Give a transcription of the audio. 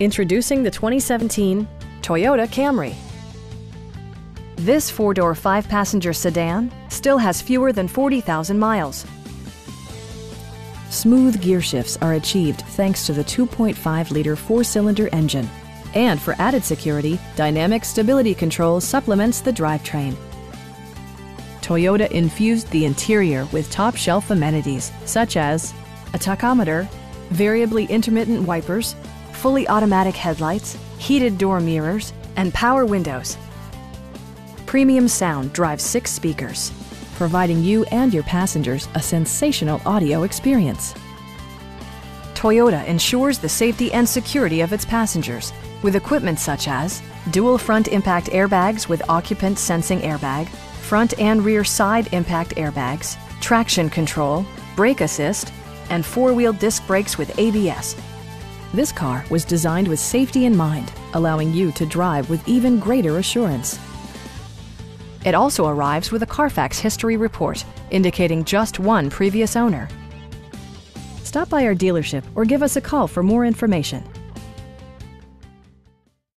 Introducing the 2017 Toyota Camry. This four-door, five-passenger sedan still has fewer than 40,000 miles. Smooth gear shifts are achieved thanks to the 2.5-liter four-cylinder engine. And for added security, Dynamic Stability Control supplements the drivetrain. Toyota infused the interior with top-shelf amenities such as a tachometer, variably intermittent wipers, fully automatic headlights, heated door mirrors, and power windows. Premium sound drives six speakers, providing you and your passengers a sensational audio experience. Toyota ensures the safety and security of its passengers with equipment such as dual front impact airbags with occupant sensing airbag, front and rear side impact airbags, traction control, brake assist, and four-wheel disc brakes with ABS. This car was designed with safety in mind, allowing you to drive with even greater assurance. It also arrives with a Carfax history report, indicating just one previous owner. Stop by our dealership or give us a call for more information.